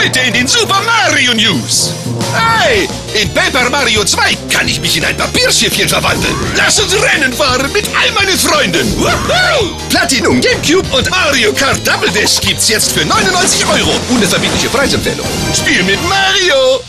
Heute in den Super Mario News. Hey, in Paper Mario 2 kann ich mich in ein Papierschiffchen verwandeln. Lass uns Rennen fahren mit all meinen Freunden. Woohoo! Platinum, Gamecube und Mario Kart Double Dash gibt's jetzt für 99 Euro. Ohne verbindliche Preisempfehlung. Spiel mit Mario.